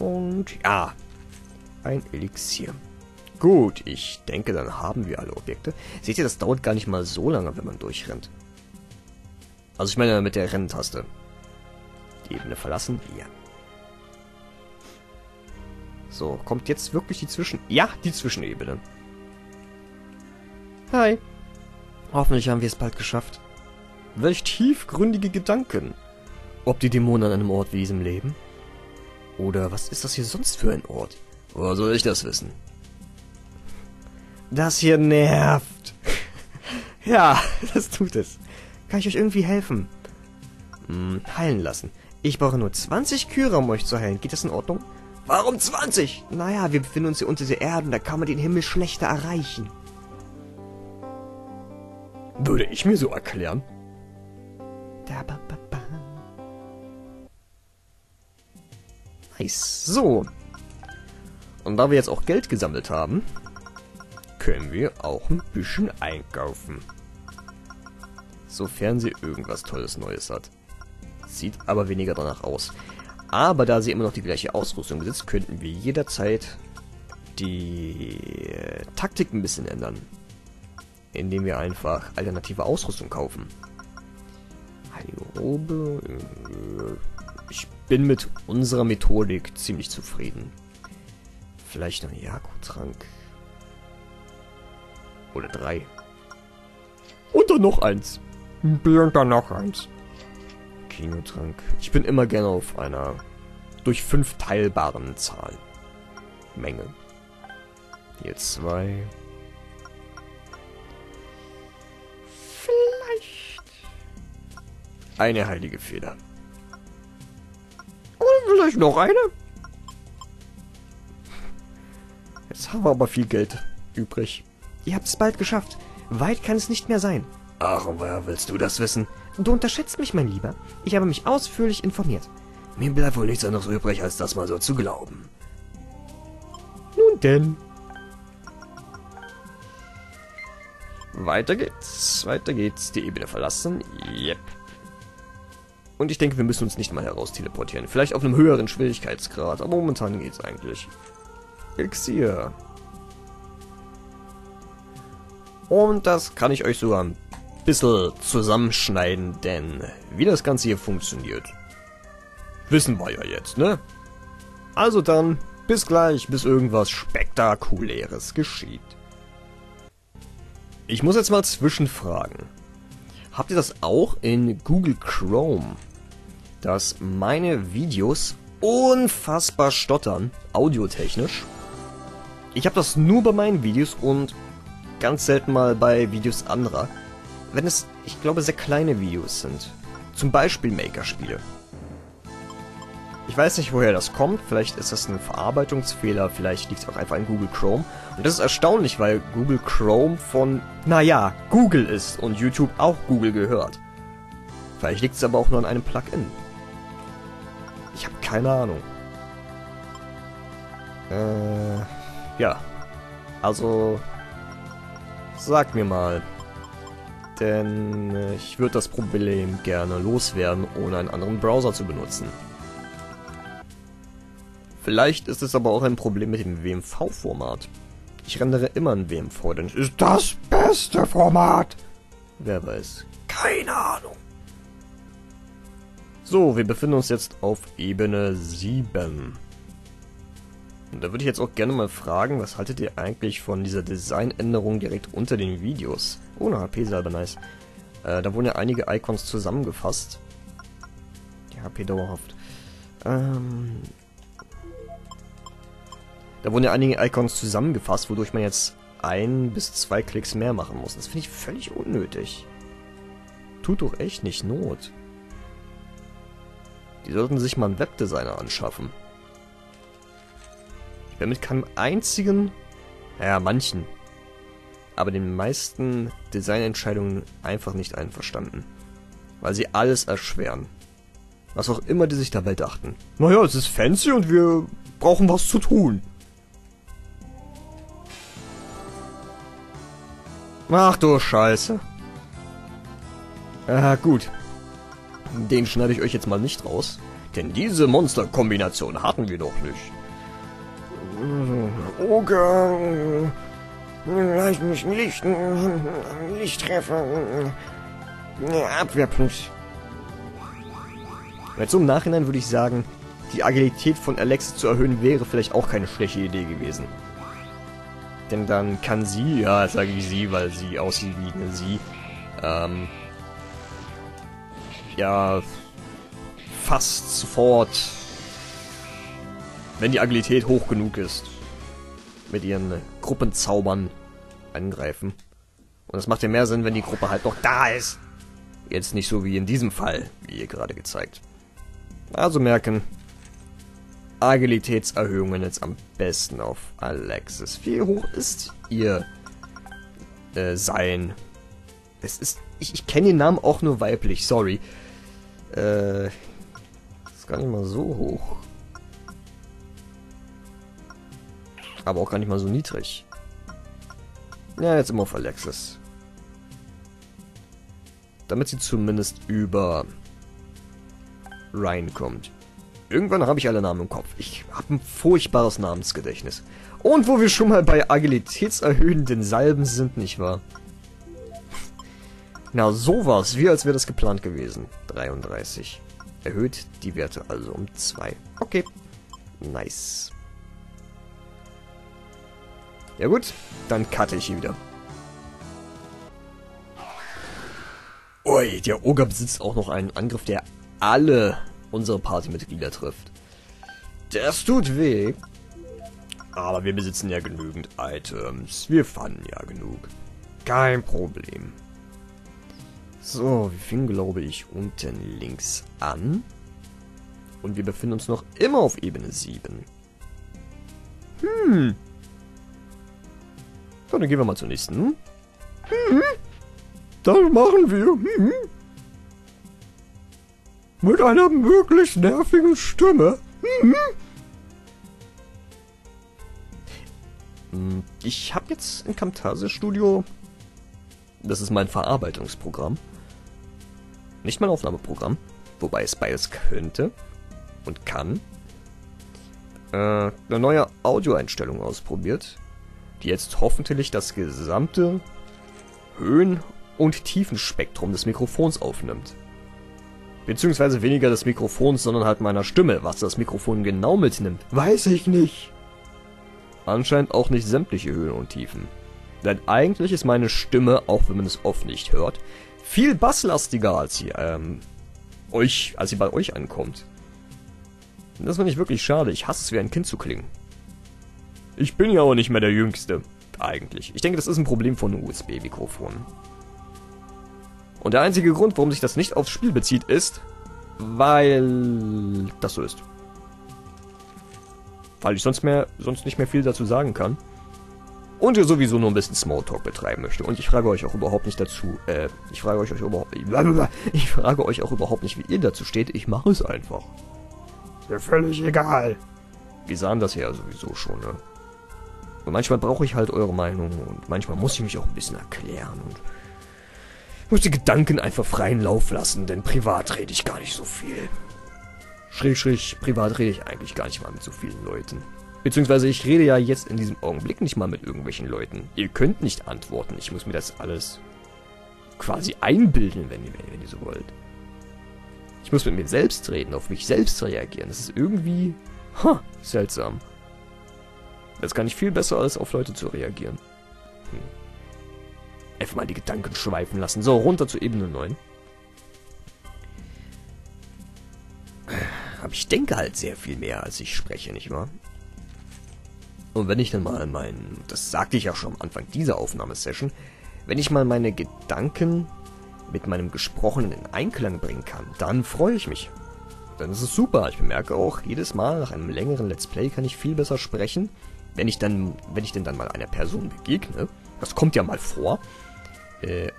Und ja, ein Elixier. Gut, ich denke, dann haben wir alle Objekte. Seht ihr, das dauert gar nicht mal so lange, wenn man durchrennt. Also ich meine mit der Renntaste. Die Ebene verlassen? Ja. So, kommt jetzt wirklich die Zwischen... Ja, die Zwischenebene. Hi. Hoffentlich haben wir es bald geschafft. Welch tiefgründige Gedanken. Ob die Dämonen an einem Ort wie diesem leben? Oder was ist das hier sonst für ein Ort? Woher soll ich das wissen? Das hier nervt. ja, das tut es. Kann ich euch irgendwie helfen? Hm, heilen lassen. Ich brauche nur 20 Kühe, um euch zu heilen. Geht das in Ordnung? Warum 20? Naja, wir befinden uns hier unter der Erde und da kann man den Himmel schlechter erreichen. Würde ich mir so erklären. Nice. So. Und da wir jetzt auch Geld gesammelt haben, können wir auch ein bisschen einkaufen. Sofern sie irgendwas Tolles Neues hat. Sieht aber weniger danach aus. Aber da sie immer noch die gleiche Ausrüstung besitzt, könnten wir jederzeit die äh, Taktik ein bisschen ändern. Indem wir einfach alternative Ausrüstung kaufen. Heilige Robe. Ich bin mit unserer Methodik ziemlich zufrieden. Vielleicht noch ein Jakutrank. Oder drei. Und dann noch eins. Und dann noch eins. Kinotrank. Ich bin immer gerne auf einer durch fünf teilbaren Zahl. Menge. Hier zwei. Vielleicht. Eine heilige Feder. Vielleicht noch eine? Jetzt haben wir aber viel Geld übrig. Ihr habt es bald geschafft. Weit kann es nicht mehr sein. Ach, woher willst du das wissen? Du unterschätzt mich, mein Lieber. Ich habe mich ausführlich informiert. Mir bleibt wohl nichts anderes übrig, als das mal so zu glauben. Nun denn. Weiter geht's. Weiter geht's. Die Ebene verlassen. Yep. Und ich denke, wir müssen uns nicht mal heraus teleportieren. Vielleicht auf einem höheren Schwierigkeitsgrad. Aber momentan geht's eigentlich. Elixier. Und das kann ich euch sogar ein bisschen zusammenschneiden, denn wie das Ganze hier funktioniert, wissen wir ja jetzt, ne? Also dann, bis gleich, bis irgendwas Spektakuläres geschieht. Ich muss jetzt mal zwischenfragen. Habt ihr das auch in Google Chrome, dass meine Videos unfassbar stottern, audiotechnisch? Ich habe das nur bei meinen Videos und ganz selten mal bei Videos anderer. Wenn es, ich glaube, sehr kleine Videos sind. Zum Beispiel Maker-Spiele. Ich weiß nicht, woher das kommt. Vielleicht ist das ein Verarbeitungsfehler, vielleicht liegt es auch einfach in Google Chrome. Und das ist erstaunlich, weil Google Chrome von, naja, Google ist und YouTube auch Google gehört. Vielleicht liegt es aber auch nur an einem Plugin. Ich habe keine Ahnung. Äh, ja. Also, sag mir mal. Denn äh, ich würde das Problem gerne loswerden, ohne einen anderen Browser zu benutzen. Vielleicht ist es aber auch ein Problem mit dem WMV-Format. Ich rendere immer ein WMV, denn es ist das beste Format. Wer weiß. Keine Ahnung. So, wir befinden uns jetzt auf Ebene 7. Und da würde ich jetzt auch gerne mal fragen, was haltet ihr eigentlich von dieser Designänderung direkt unter den Videos? Oh, eine HP selber nice. Äh, da wurden ja einige Icons zusammengefasst. Die HP dauerhaft. Ähm, da wurden ja einige Icons zusammengefasst, wodurch man jetzt ein bis zwei Klicks mehr machen muss. Das finde ich völlig unnötig. Tut doch echt nicht Not. Die sollten sich mal einen Webdesigner anschaffen. Ich bin mit keinem einzigen, naja, manchen, aber den meisten Designentscheidungen einfach nicht einverstanden. Weil sie alles erschweren. Was auch immer die sich dabei dachten. Naja, es ist fancy und wir brauchen was zu tun. Ach du Scheiße. Ah, gut. Den schneide ich euch jetzt mal nicht raus. Denn diese Monsterkombination hatten wir doch nicht. Oger, leicht mich Licht, Lichttreffer, Abwehrpunkt. Jetzt so im Nachhinein würde ich sagen, die Agilität von Alexa zu erhöhen wäre vielleicht auch keine schlechte Idee gewesen. Denn dann kann sie, ja, sage ich sie, weil sie aussieht wie eine sie, ähm, ja, fast sofort, wenn die Agilität hoch genug ist, mit ihren Gruppenzaubern angreifen. Und das macht ja mehr Sinn, wenn die Gruppe halt noch da ist. Jetzt nicht so wie in diesem Fall, wie ihr gerade gezeigt. Also merken, Agilitätserhöhungen jetzt am besten auf Alexis. Wie hoch ist ihr äh, Sein? Es ist. Ich, ich kenne den Namen auch nur weiblich, sorry. Äh. Ist gar nicht mal so hoch. Aber auch gar nicht mal so niedrig. Ja, jetzt immer auf Alexis. Damit sie zumindest über Ryan kommt. Irgendwann habe ich alle Namen im Kopf. Ich habe ein furchtbares Namensgedächtnis. Und wo wir schon mal bei agilitätserhöhenden Salben sind, nicht wahr? Na, sowas, wie als wäre das geplant gewesen. 33. Erhöht die Werte also um 2. Okay. Nice. Ja gut, dann cutte ich hier wieder. Ui, der Oger besitzt auch noch einen Angriff, der alle unsere Partymitglieder trifft. Das tut weh. Aber wir besitzen ja genügend Items. Wir fanden ja genug. Kein Problem. So, wir fingen, glaube ich, unten links an. Und wir befinden uns noch immer auf Ebene 7. Hm. So, dann gehen wir mal zur nächsten. Hm. Das machen wir. Hm. Mit einer möglichst nervigen Stimme. Hm. Ich habe jetzt im Camtasia Studio, das ist mein Verarbeitungsprogramm, nicht mein Aufnahmeprogramm, wobei es beides könnte und kann, äh, eine neue Audioeinstellung ausprobiert, die jetzt hoffentlich das gesamte Höhen- und Tiefenspektrum des Mikrofons aufnimmt. Beziehungsweise weniger des Mikrofons, sondern halt meiner Stimme. Was das Mikrofon genau mitnimmt, weiß ich nicht. Anscheinend auch nicht sämtliche Höhen und Tiefen. Denn eigentlich ist meine Stimme, auch wenn man es oft nicht hört, viel basslastiger als sie, ähm, euch, als sie bei euch ankommt. Und das finde ich wirklich schade. Ich hasse es, wie ein Kind zu klingen. Ich bin ja auch nicht mehr der Jüngste. Eigentlich. Ich denke, das ist ein Problem von USB-Mikrofonen. Und der einzige Grund, warum sich das nicht aufs Spiel bezieht, ist, weil das so ist. Weil ich sonst mehr, sonst nicht mehr viel dazu sagen kann. Und ihr sowieso nur ein bisschen Smalltalk betreiben möchte. Und ich frage euch auch überhaupt nicht dazu, äh, ich frage euch, euch überhaupt, ich frage euch auch überhaupt nicht, wie ihr dazu steht. Ich mache es einfach. Ist mir völlig egal. Wir sahen das ja sowieso schon, ne? Und manchmal brauche ich halt eure Meinung und manchmal muss ich mich auch ein bisschen erklären und muss die Gedanken einfach freien Lauf lassen, denn privat rede ich gar nicht so viel. Schräg, schräg, privat rede ich eigentlich gar nicht mal mit so vielen Leuten. Beziehungsweise ich rede ja jetzt in diesem Augenblick nicht mal mit irgendwelchen Leuten. Ihr könnt nicht antworten, ich muss mir das alles quasi einbilden, wenn ihr, wenn ihr so wollt. Ich muss mit mir selbst reden, auf mich selbst reagieren. Das ist irgendwie, ha, seltsam. Das kann ich viel besser, als auf Leute zu reagieren. Hm. Einfach mal die Gedanken schweifen lassen. So, runter zu Ebene 9. Aber ich denke halt sehr viel mehr, als ich spreche, nicht wahr? Und wenn ich dann mal mein, das sagte ich ja schon am Anfang dieser Aufnahmesession, wenn ich mal meine Gedanken mit meinem Gesprochenen in Einklang bringen kann, dann freue ich mich. Dann ist es super. Ich bemerke auch, jedes Mal nach einem längeren Let's Play kann ich viel besser sprechen, wenn ich dann, wenn ich denn dann mal einer Person begegne. Das kommt ja mal vor. Äh,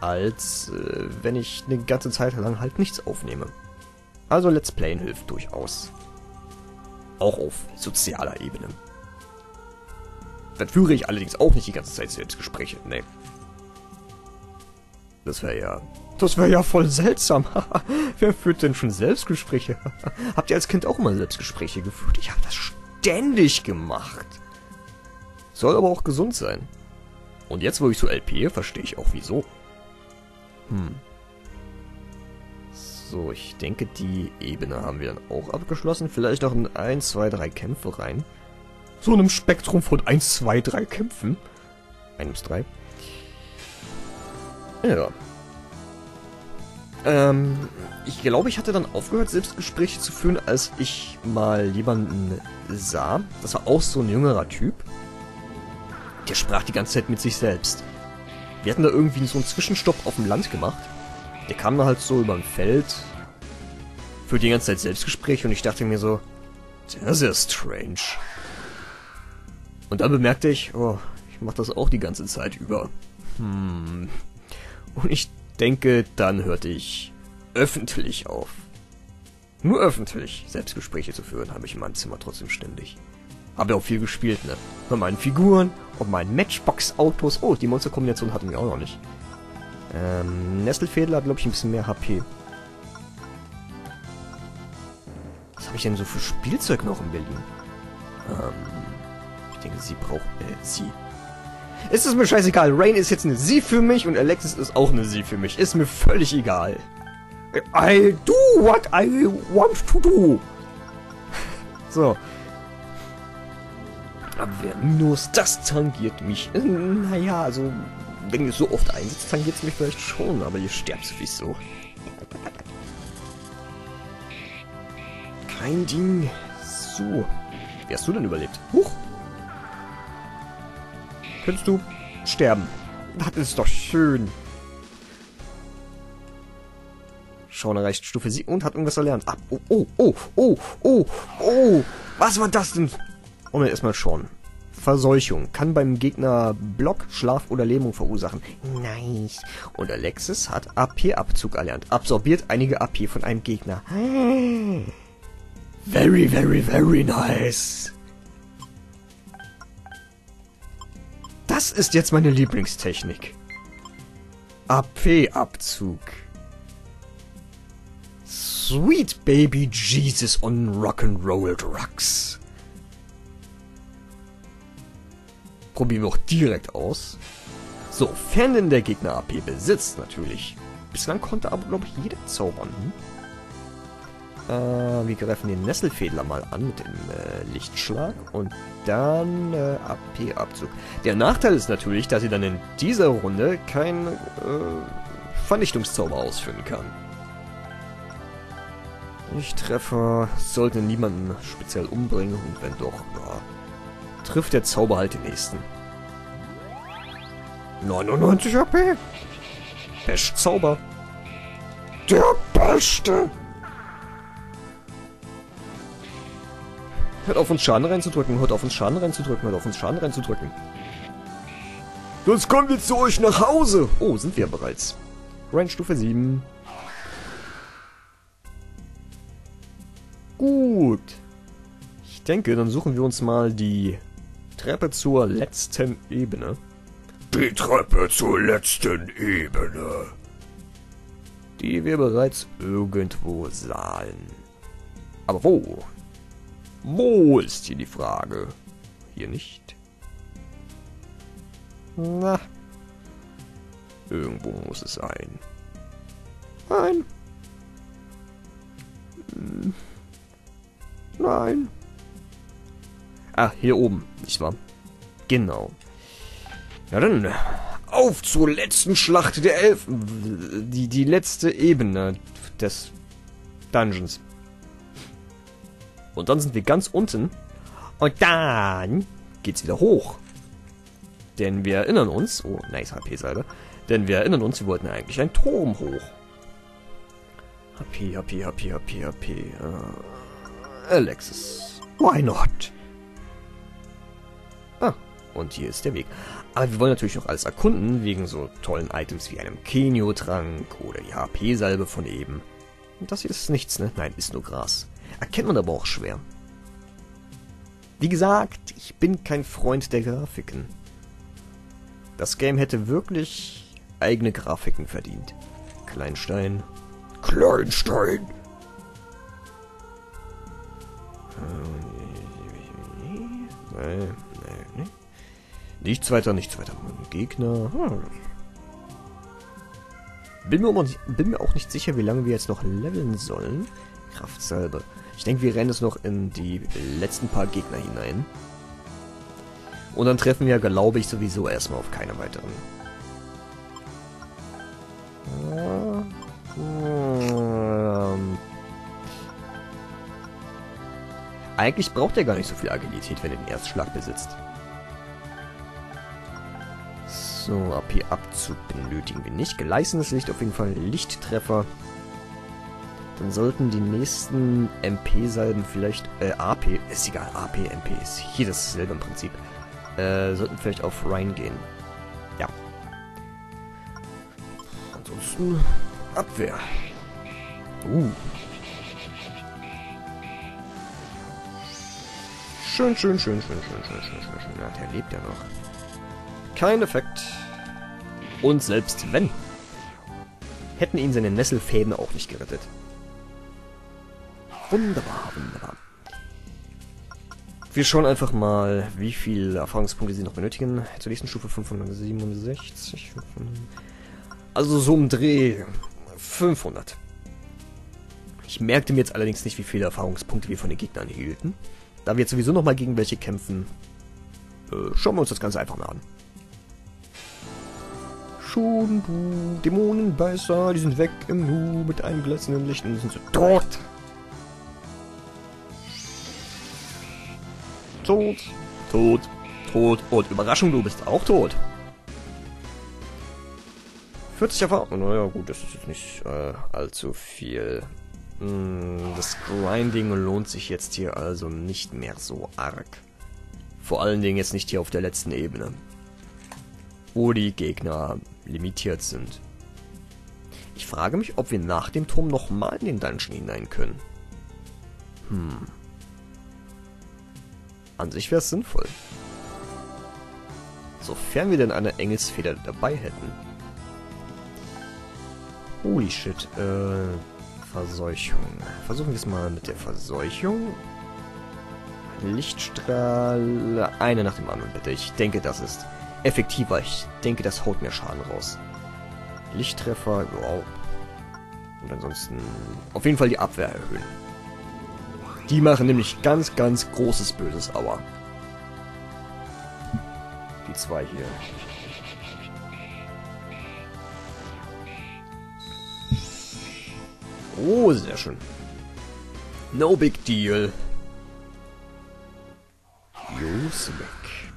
als äh, wenn ich eine ganze Zeit lang halt nichts aufnehme. Also Let's Playen hilft durchaus. Auch auf sozialer Ebene. Dann führe ich allerdings auch nicht die ganze Zeit Selbstgespräche. Nee. Das wäre ja Das wäre ja voll seltsam. Wer führt denn schon Selbstgespräche? Habt ihr als Kind auch immer Selbstgespräche geführt? Ich habe das ständig gemacht. Soll aber auch gesund sein. Und jetzt, wo ich so LP, verstehe ich auch wieso. Hm. So, ich denke, die Ebene haben wir dann auch abgeschlossen. Vielleicht noch in 1, 2, 3 Kämpfe rein. So einem Spektrum von 1, 2, 3 Kämpfen. 1 bis 3. Ja. Ähm, ich glaube, ich hatte dann aufgehört, Selbstgespräche zu führen, als ich mal jemanden sah. Das war auch so ein jüngerer Typ. Der sprach die ganze Zeit mit sich selbst. Wir hatten da irgendwie so einen Zwischenstopp auf dem Land gemacht. Der kam dann halt so über ein Feld. Für die ganze Zeit Selbstgespräche und ich dachte mir so, das ist ja strange. Und dann bemerkte ich, oh, ich mach das auch die ganze Zeit über. Hm. Und ich denke, dann hörte ich öffentlich auf. Nur öffentlich Selbstgespräche zu führen, habe ich in meinem Zimmer trotzdem ständig. Habe auch viel gespielt, ne? Mit meinen Figuren und meinen Matchbox-Autos. Oh, die Monsterkombination hatten wir auch noch nicht. Ähm, Nestelfädel hat, glaube ich, ein bisschen mehr HP. Was habe ich denn so für Spielzeug noch in Berlin? Ähm, ich denke, sie braucht... Äh, sie. Ist es mir scheißegal. Rain ist jetzt eine Sie für mich und Alexis ist auch eine Sie für mich. Ist mir völlig egal. I do what I want to do. So. Aber wer Minus, das tangiert mich. Naja, also, wenn ihr so oft einsetzt, tangiert es mich vielleicht schon, aber ihr sterbt sowieso. Kein Ding. So. Wie hast du denn überlebt? Huch. Könntest du sterben. Das ist doch schön. Schauen erreicht Stufe 7 und hat irgendwas erlernt. Ah, oh, oh, oh, oh, oh, oh. Was war das denn? Und dann erstmal schauen. Verseuchung. Kann beim Gegner Block, Schlaf oder Lähmung verursachen. Nice. Und Alexis hat AP-Abzug erlernt. Absorbiert einige AP von einem Gegner. Very, very, very nice. Das ist jetzt meine Lieblingstechnik. AP-Abzug. Sweet Baby Jesus on Rock'n'Roll Drugs. Probieren wir auch direkt aus. Sofern denn der Gegner AP besitzt, natürlich. Bislang konnte aber, glaube ich, jeder zaubern. Hm? Äh, wir greifen den Nesselfädler mal an mit dem äh, Lichtschlag und dann äh, AP-Abzug. Der Nachteil ist natürlich, dass sie dann in dieser Runde keinen äh, Vernichtungszauber ausführen kann. Ich treffe, sollte niemanden speziell umbringen und wenn doch, ja, trifft der Zauber halt den nächsten. 99 AP. Best Zauber. Der Beste. Hört auf uns Schaden reinzudrücken, hört auf uns Schaden reinzudrücken, hört auf uns Schaden reinzudrücken. Sonst kommen wir zu euch nach Hause. Oh, sind wir bereits. Range Stufe 7. Gut. Ich denke, dann suchen wir uns mal die Treppe zur letzten Ebene. Die Treppe zur letzten Ebene. Die wir bereits irgendwo sahen. Aber wo? Wo ist hier die Frage? Hier nicht? Na. Irgendwo muss es sein. Nein. Hm. Nein. Ah, hier oben, nicht wahr? Genau. Ja dann, auf zur letzten Schlacht der Elfen. Die, die letzte Ebene des Dungeons. Und dann sind wir ganz unten. Und dann geht's wieder hoch. Denn wir erinnern uns, oh, nice HP-Salbe. Denn wir erinnern uns, wir wollten eigentlich einen Turm hoch. HP, HP, HP, HP, HP. Uh, Alexis. Why not? Ah, und hier ist der Weg. Aber wir wollen natürlich noch alles erkunden, wegen so tollen Items wie einem Kenio-Trank oder die HP-Salbe von eben. Und das hier ist nichts, ne? Nein, ist nur Gras. Erkennt man aber auch schwer. Wie gesagt, ich bin kein Freund der Grafiken. Das Game hätte wirklich eigene Grafiken verdient. Kleinstein. Kleinstein. Nee, nee, nee. Nichts weiter, nichts weiter. Gegner. Hm. Bin mir auch nicht sicher, wie lange wir jetzt noch leveln sollen. Kraftsalbe. Ich denke, wir rennen es noch in die letzten paar Gegner hinein. Und dann treffen wir, glaube ich, sowieso erstmal auf keine weiteren. Ähm. Eigentlich braucht er gar nicht so viel Agilität, wenn er den Erstschlag besitzt. So, AP-Abzug benötigen wir nicht. Gleißendes Licht auf jeden Fall Lichttreffer. Dann sollten die nächsten MP-Salben vielleicht, äh, AP, ist egal, AP, MP ist hier dasselbe im Prinzip. Äh, sollten vielleicht auf Rhein gehen. Ja. Ansonsten Abwehr. Uh. Schön, schön, schön, schön, schön, schön, schön, schön, schön. Ja, der lebt ja noch. Kein Effekt. Und selbst wenn, hätten ihn seine Nesselfäden auch nicht gerettet. Wunderbar, wunderbar. Wir schauen einfach mal, wie viele Erfahrungspunkte sie noch benötigen. Zur nächsten Stufe 567. Also so um Dreh 500. Ich merkte mir jetzt allerdings nicht, wie viele Erfahrungspunkte wir von den Gegnern erhielten. Da wir jetzt sowieso nochmal gegen welche kämpfen, äh, schauen wir uns das Ganze einfach mal an. Schon du Dämonenbeißer, die sind weg im Nu mit einem glänzenden Licht und sind so tot. Tot, tot, tot und Überraschung, du bist auch tot. 40 Erfahrung. Naja, gut, das ist jetzt nicht äh, allzu viel. Hm, Das Grinding lohnt sich jetzt hier also nicht mehr so arg. Vor allen Dingen jetzt nicht hier auf der letzten Ebene. Wo die Gegner limitiert sind. Ich frage mich, ob wir nach dem Turm nochmal in den Dungeon hinein können. Hm. An sich wäre es sinnvoll. Sofern wir denn eine Engelsfeder dabei hätten. Holy shit, äh, Verseuchung. Versuchen wir es mal mit der Verseuchung. Lichtstrahl, eine nach dem anderen bitte. Ich denke, das ist effektiver. Ich denke, das haut mehr Schaden raus. Lichttreffer, wow. Und ansonsten auf jeden Fall die Abwehr erhöhen. Die machen nämlich ganz, ganz großes böses Aua. Die zwei hier. Oh, sehr schön. No big deal. Los weg.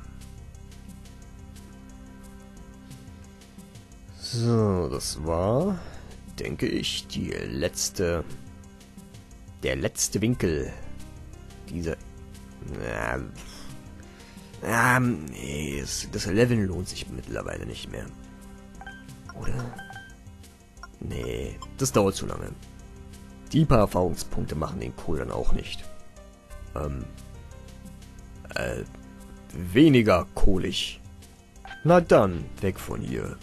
So, das war, denke ich, die letzte, der letzte Winkel dieser, na, ah, nee, das Leveln lohnt sich mittlerweile nicht mehr. Oder? Nee, das dauert zu lange. Die paar Erfahrungspunkte machen den Kohl dann auch nicht. Ähm, äh, weniger kohlig. Na dann, weg von hier.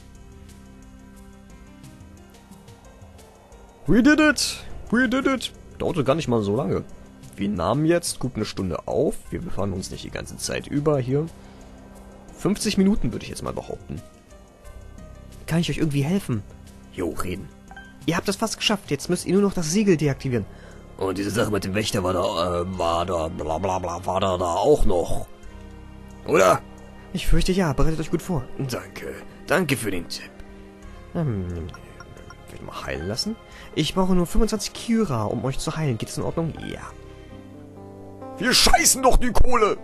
We did it! We did it! Dauerte gar nicht mal so lange. Wir nahmen jetzt gut eine Stunde auf. Wir befanden uns nicht die ganze Zeit über hier. 50 Minuten würde ich jetzt mal behaupten. Kann ich euch irgendwie helfen? Jo, reden. Ihr habt das fast geschafft. Jetzt müsst ihr nur noch das Siegel deaktivieren. Und diese Sache mit dem Wächter war da, äh, war da, bla bla bla, war da, da auch noch. Oder? Ich fürchte ja. Bereitet euch gut vor. Danke. Danke für den Tipp. Hm, ich mal heilen lassen? Ich brauche nur 25 Kyra, um euch zu heilen. Geht es in Ordnung? Ja. Wir scheißen doch die Kohle!